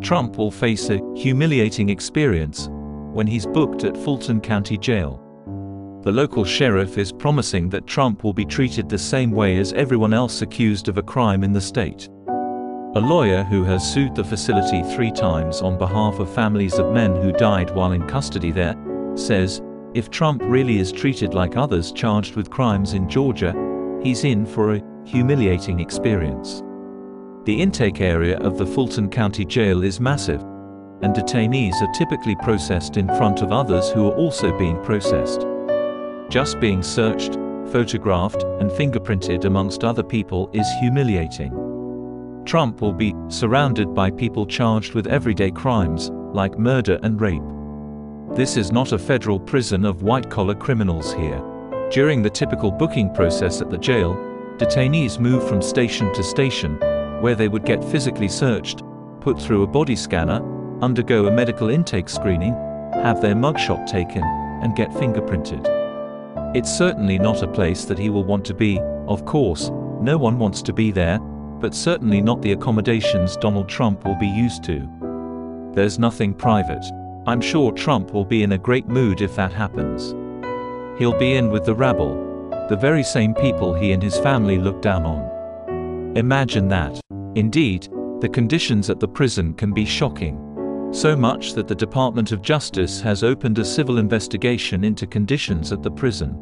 Trump will face a humiliating experience when he's booked at Fulton County Jail. The local sheriff is promising that Trump will be treated the same way as everyone else accused of a crime in the state. A lawyer who has sued the facility three times on behalf of families of men who died while in custody there, says, if Trump really is treated like others charged with crimes in Georgia, he's in for a humiliating experience. The intake area of the Fulton County Jail is massive, and detainees are typically processed in front of others who are also being processed. Just being searched, photographed, and fingerprinted amongst other people is humiliating. Trump will be surrounded by people charged with everyday crimes, like murder and rape. This is not a federal prison of white-collar criminals here. During the typical booking process at the jail, detainees move from station to station, where they would get physically searched, put through a body scanner, undergo a medical intake screening, have their mugshot taken, and get fingerprinted. It's certainly not a place that he will want to be, of course, no one wants to be there, but certainly not the accommodations Donald Trump will be used to. There's nothing private. I'm sure Trump will be in a great mood if that happens. He'll be in with the rabble, the very same people he and his family look down on. Imagine that. Indeed, the conditions at the prison can be shocking. So much that the Department of Justice has opened a civil investigation into conditions at the prison.